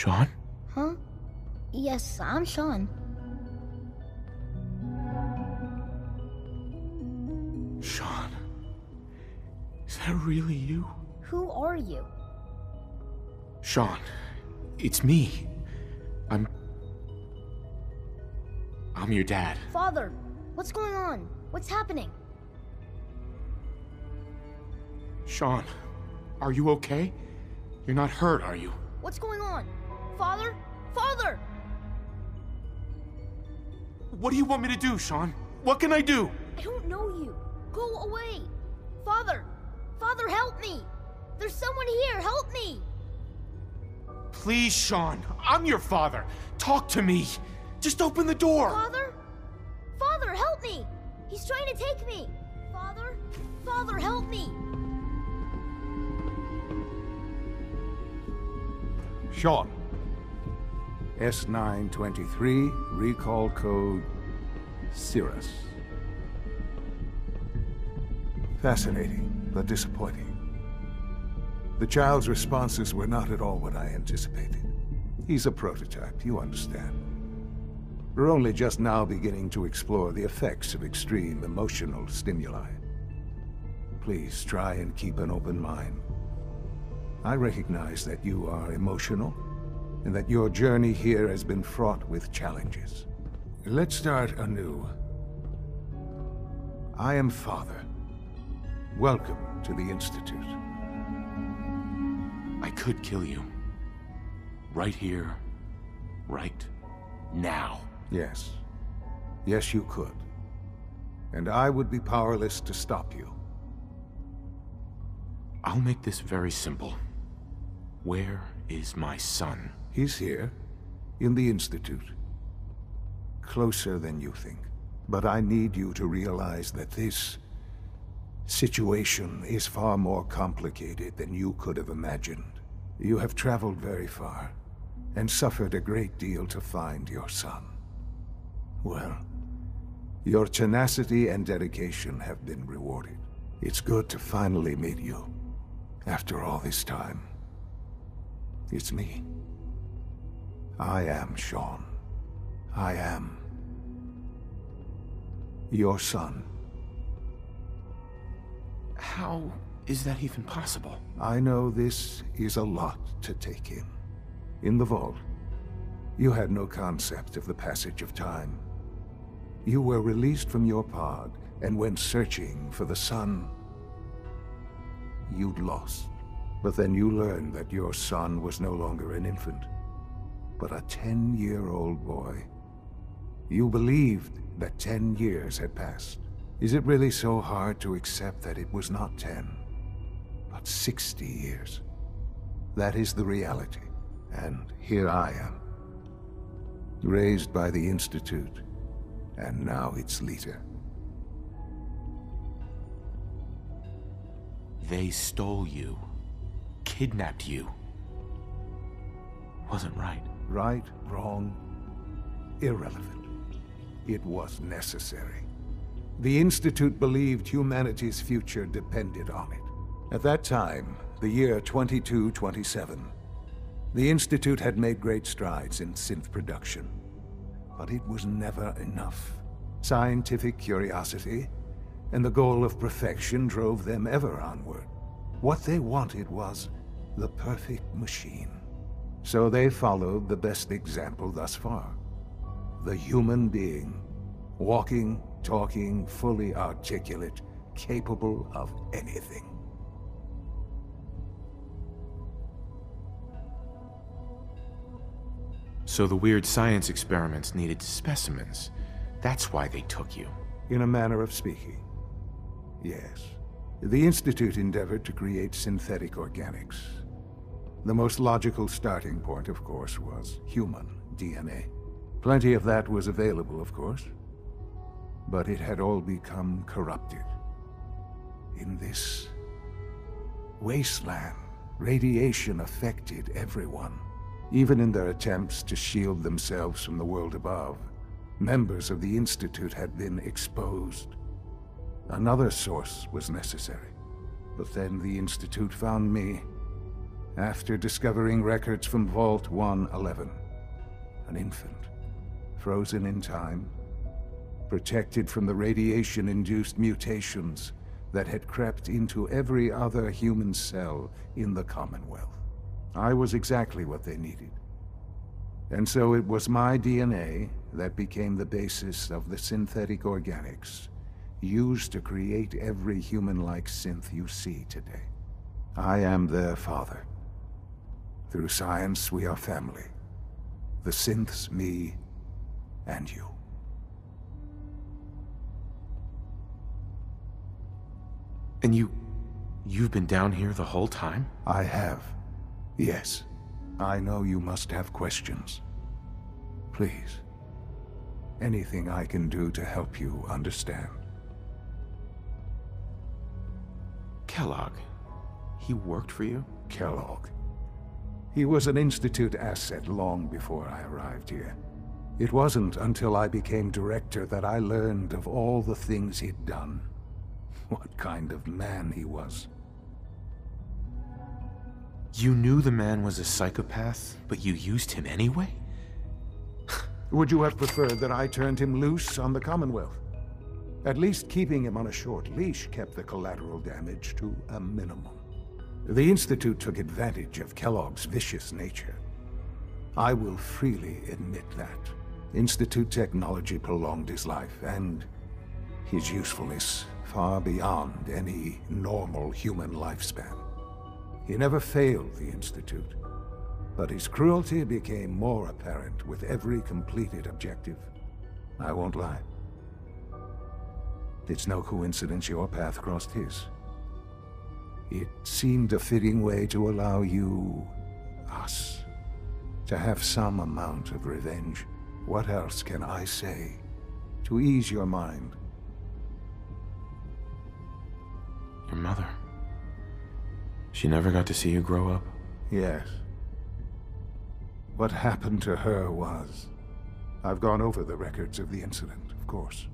Sean? Huh? Yes, I'm Sean. Sean. Is that really you? Who are you? Sean, it's me. I'm. I'm your dad. Father, what's going on? What's happening? Sean, are you okay? You're not hurt, are you? What's going on? Father? Father! What do you want me to do, Sean? What can I do? I don't know you. Go away. Father! Father, help me! There's someone here, help me! Please, Sean. I'm your father. Talk to me. Just open the door. Father? Father, help me! He's trying to take me! Father? Father, help me! Sean. S923, recall code Cirrus. Fascinating, but disappointing. The child's responses were not at all what I anticipated. He's a prototype, you understand. We're only just now beginning to explore the effects of extreme emotional stimuli. Please try and keep an open mind. I recognize that you are emotional, and that your journey here has been fraught with challenges. Let's start anew. I am Father. Welcome to the Institute. I could kill you. Right here. Right now. Yes. Yes, you could. And I would be powerless to stop you. I'll make this very simple. Where is my son? He's here, in the Institute. Closer than you think. But I need you to realize that this situation is far more complicated than you could have imagined. You have traveled very far, and suffered a great deal to find your son. Well, your tenacity and dedication have been rewarded. It's good to finally meet you, after all this time. It's me. I am Sean. I am your son. How is that even possible? I know this is a lot to take in. In the vault, you had no concept of the passage of time. You were released from your pod and went searching for the son you'd lost. But then you learned that your son was no longer an infant, but a 10-year-old boy. You believed that 10 years had passed. Is it really so hard to accept that it was not 10, but 60 years? That is the reality, and here I am. Raised by the Institute, and now its leader. They stole you. Kidnapped you. Wasn't right. Right, wrong, irrelevant. It was necessary. The Institute believed humanity's future depended on it. At that time, the year 2227, the Institute had made great strides in synth production. But it was never enough. Scientific curiosity and the goal of perfection drove them ever onward. What they wanted was the perfect machine. So they followed the best example thus far. The human being. Walking, talking, fully articulate, capable of anything. So the weird science experiments needed specimens. That's why they took you. In a manner of speaking. Yes. The Institute endeavored to create synthetic organics. The most logical starting point, of course, was human DNA. Plenty of that was available, of course. But it had all become corrupted. In this wasteland, radiation affected everyone. Even in their attempts to shield themselves from the world above, members of the Institute had been exposed. Another source was necessary. But then the Institute found me, after discovering records from Vault 111. An infant, frozen in time, protected from the radiation-induced mutations that had crept into every other human cell in the Commonwealth. I was exactly what they needed. And so it was my DNA that became the basis of the synthetic organics used to create every human-like synth you see today. I am their father. Through science, we are family. The synths, me, and you. And you... you've been down here the whole time? I have. Yes. I know you must have questions. Please. Anything I can do to help you understand. Kellogg. He worked for you? Kellogg. He was an Institute asset long before I arrived here. It wasn't until I became director that I learned of all the things he'd done. What kind of man he was. You knew the man was a psychopath, but you used him anyway? Would you have preferred that I turned him loose on the Commonwealth? At least keeping him on a short leash kept the collateral damage to a minimum. The Institute took advantage of Kellogg's vicious nature. I will freely admit that. Institute technology prolonged his life, and his usefulness far beyond any normal human lifespan. He never failed the Institute, but his cruelty became more apparent with every completed objective. I won't lie. It's no coincidence your path crossed his. It seemed a fitting way to allow you, us, to have some amount of revenge. What else can I say to ease your mind? Your mother. She never got to see you grow up? Yes. What happened to her was... I've gone over the records of the incident, of course.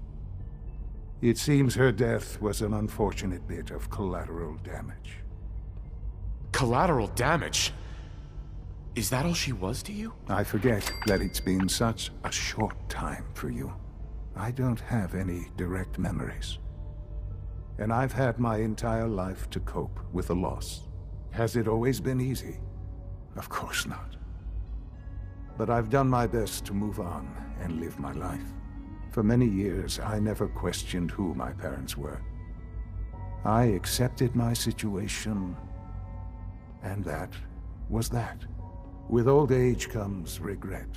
It seems her death was an unfortunate bit of collateral damage. Collateral damage? Is that all she was to you? I forget that it's been such a short time for you. I don't have any direct memories. And I've had my entire life to cope with a loss. Has it always been easy? Of course not. But I've done my best to move on and live my life. For many years, I never questioned who my parents were. I accepted my situation, and that was that. With old age comes regret.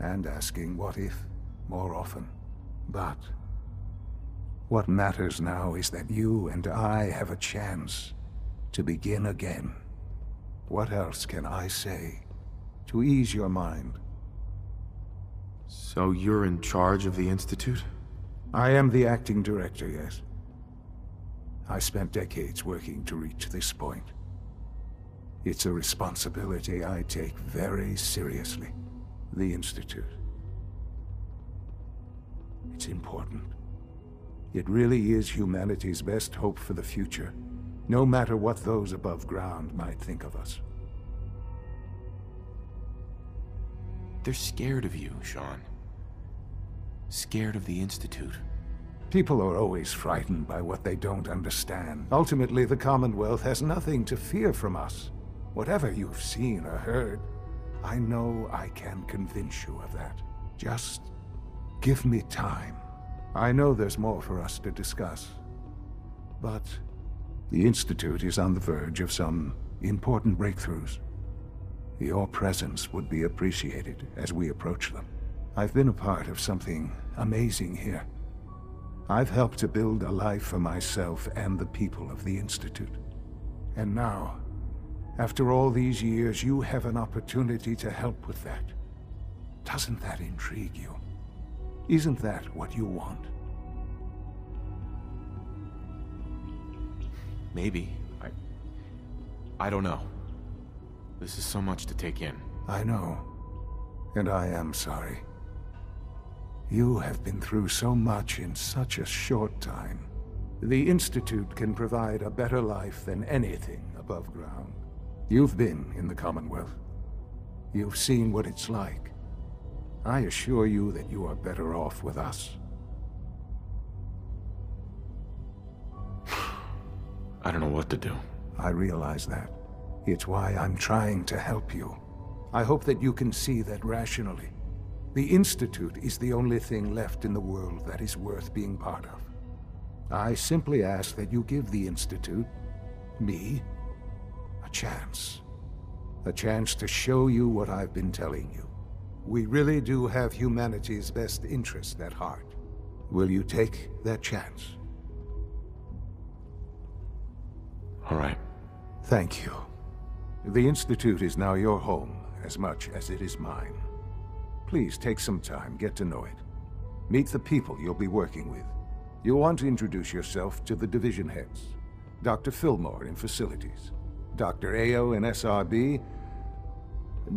And asking what if more often. But what matters now is that you and I have a chance to begin again. What else can I say to ease your mind? So you're in charge of the Institute? I am the acting director, yes. I spent decades working to reach this point. It's a responsibility I take very seriously. The Institute. It's important. It really is humanity's best hope for the future, no matter what those above ground might think of us. They're scared of you, Sean. Scared of the Institute. People are always frightened by what they don't understand. Ultimately, the Commonwealth has nothing to fear from us. Whatever you've seen or heard, I know I can convince you of that. Just give me time. I know there's more for us to discuss. But the Institute is on the verge of some important breakthroughs. Your presence would be appreciated as we approach them. I've been a part of something amazing here. I've helped to build a life for myself and the people of the Institute. And now, after all these years, you have an opportunity to help with that. Doesn't that intrigue you? Isn't that what you want? Maybe. I... I don't know. This is so much to take in. I know. And I am sorry. You have been through so much in such a short time. The Institute can provide a better life than anything above ground. You've been in the Commonwealth. You've seen what it's like. I assure you that you are better off with us. I don't know what to do. I realize that. It's why I'm trying to help you. I hope that you can see that rationally. The Institute is the only thing left in the world that is worth being part of. I simply ask that you give the Institute, me, a chance. A chance to show you what I've been telling you. We really do have humanity's best interest at heart. Will you take that chance? All right. Thank you. The Institute is now your home, as much as it is mine. Please take some time, get to know it. Meet the people you'll be working with. You'll want to introduce yourself to the division heads. Dr. Filmore in Facilities, Dr. Ayo in SRB,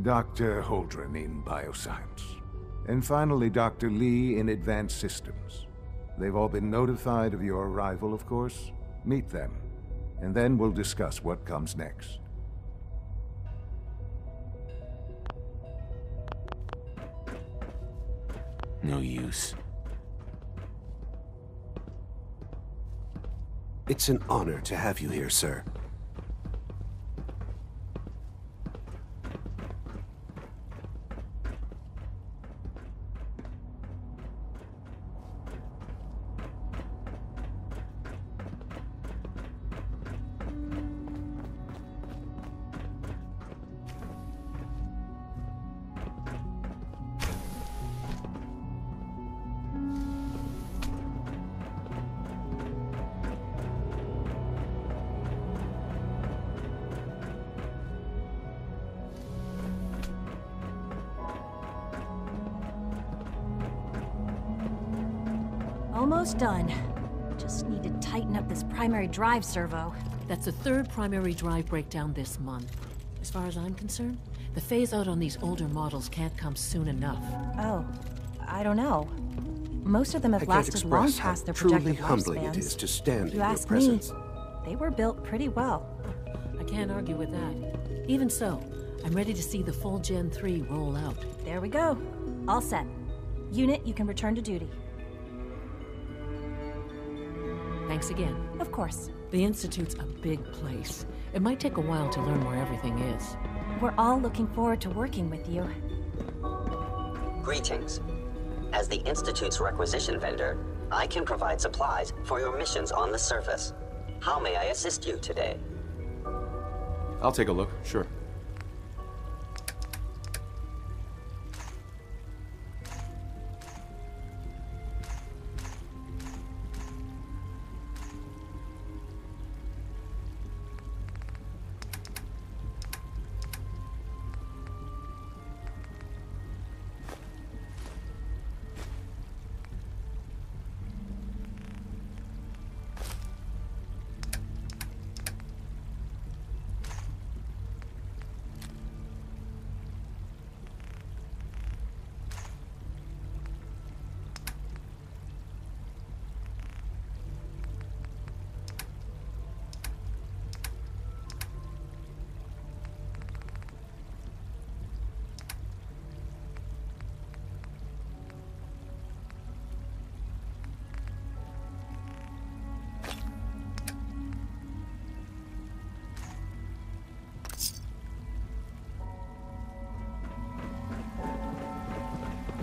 Dr. Holdren in Bioscience, and finally Dr. Li in Advanced Systems. They've all been notified of your arrival, of course. Meet them, and then we'll discuss what comes next. No use. It's an honor to have you here, sir. Almost done. Just need to tighten up this primary drive servo. That's the third primary drive breakdown this month. As far as I'm concerned, the phase out on these older models can't come soon enough. Oh, I don't know. Most of them have I can't lasted long past their truly projected humbling it lifespans. is to stand If in you your ask presence. me, they were built pretty well. I can't argue with that. Even so, I'm ready to see the full Gen 3 roll out. There we go. All set. Unit, you can return to duty. Thanks again. Of course. The Institute's a big place. It might take a while to learn where everything is. We're all looking forward to working with you. Greetings. As the Institute's requisition vendor, I can provide supplies for your missions on the surface. How may I assist you today? I'll take a look, sure.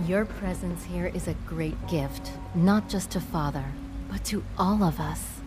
Your presence here is a great gift, not just to Father, but to all of us.